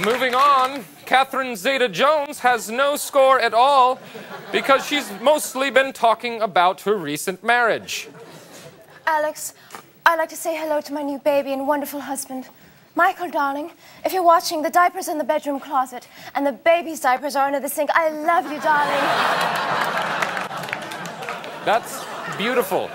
Moving on, Catherine Zeta Jones has no score at all because she's mostly been talking about her recent marriage. Alex, I'd like to say hello to my new baby and wonderful husband. Michael, darling, if you're watching, the diaper's in the bedroom closet, and the baby's diapers are under the sink. I love you, darling. That's beautiful.